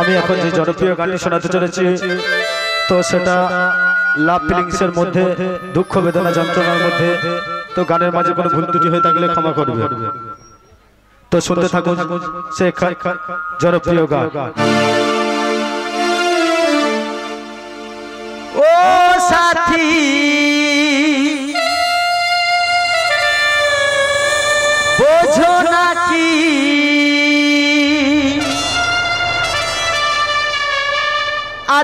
আমি এখন যে জনপ্রিয় গানটি শোনাতে চলেছি, তো সেটা লাভ ফিলিংসের মধ্যে, দুঃখ বেদনা যন্ত্রণার মধ্যে, তো গানের মাঝে কোনো ভুল ত্রুটি হয়ে থাকলে ক্ষমা করবে। তো শুনতে থাকুন, সে জনপ্রিয় গান। ও সাথী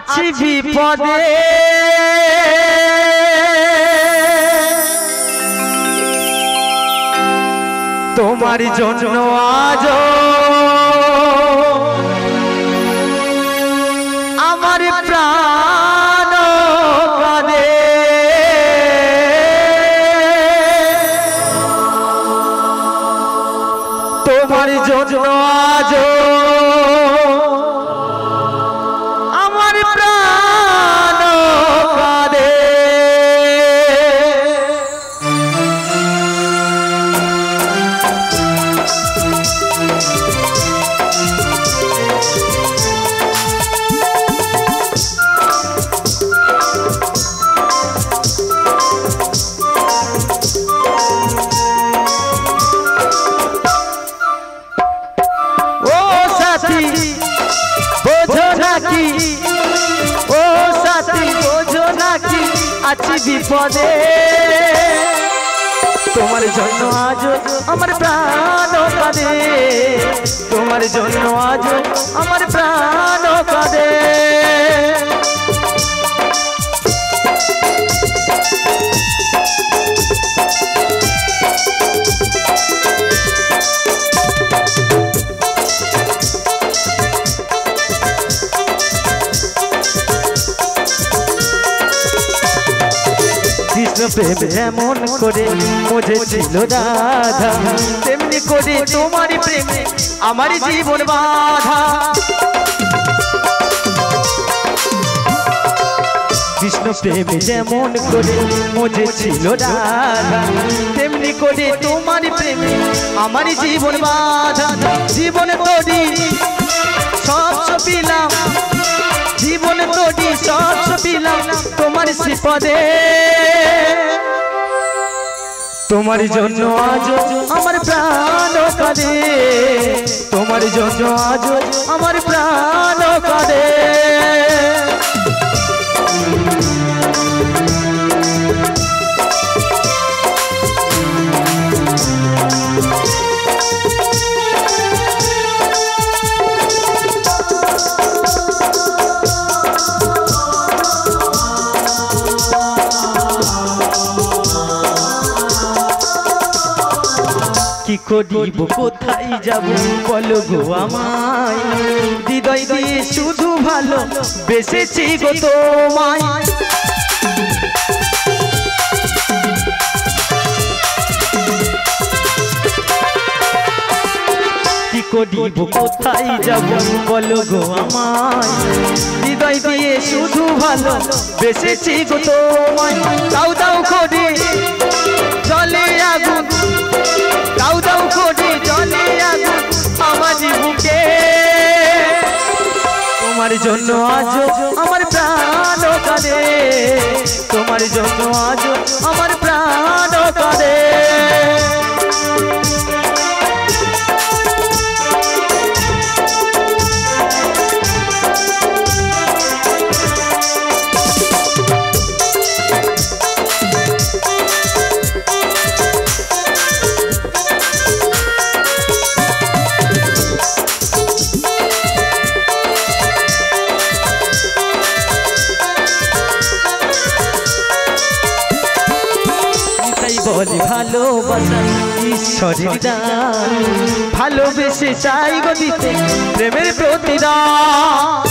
আছি বিপদে। তোমার জন্য আজ আমার প্রাণ কাঁদে। তোমার জন্য আজ সাথী বোঝো নাকি? ও সাথী বোঝো নাকি? আছি বিপদে। তোমার জন্য আজ আমার প্রাণ কাঁদে। তোমার জন্য আজ আমার প্রাণ কাঁদে। প্রেম এমন করে মজে ছিল রাধা, তেমনি করে তোমার প্রেমে আমার জীবন বাধা। কৃষ্ণ প্রেম যেমন করে মজে ছিল রাধা, তেমনি করে তোমার প্রেমে আমার জীবন বাধা। জীবন তোরি, সব পিলাম জীবন তোরি, সব পিলাম তোমার শ্রীপদে। তোমার জন্য আজ আমার প্রাণ কাঁদে। তোমার জন্য আজ আমার প্রাণ কাঁদে। করিব কোথায় যাব বলো গো আমায়? হৃদয় দিয়ে শুধু ভালো বেসেছি গো তোমায়। করিব কোথায় যাব বলো গো আমায়? হৃদয় দিয়ে শুধু ভালো বেসেছি গো তোমায়। দাও দাও করে চলে আগুন। জন্য আজ আমার প্রাণ কাঁদে। তোমার জন্য আজ আমার ভালোবাসা ঈশ্বরের দান ভালোবেসে চাই গো দিতে প্রেমের প্রতিদান।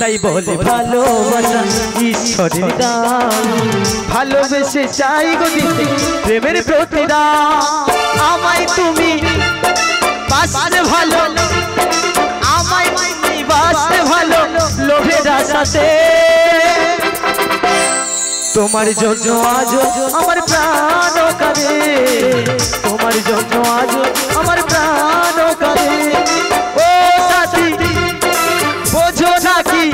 তাই বলে ভালোবাসা ঈশ্বরের দান ভালোবেসে চাই গো দিতে প্রেমের প্রতিদান। আমায় তুমি বাসলে ভালো আশাতে তোমার জন্য আজ আমার প্রাণ তোমার জন্য আজ আমার প্রাণ কাঁদে। ও সাথী বোঝো নাকি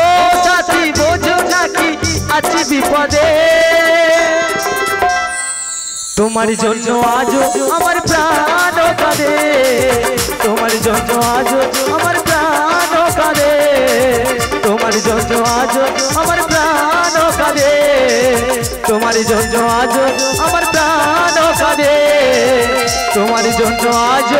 ও সাথী বোঝো নাকি আছি বিপদে। তোমার জন্য আজ আমার আজ আমার প্রাণ কাঁদে। তোমার জন্য আজ আমার প্রাণ কাঁদে। তোমার জন্য আজ